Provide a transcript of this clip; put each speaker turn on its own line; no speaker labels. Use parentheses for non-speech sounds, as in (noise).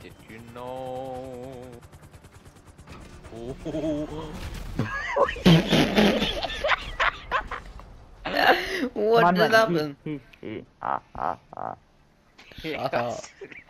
Did you know?
What did happen? (laughs) (laughs)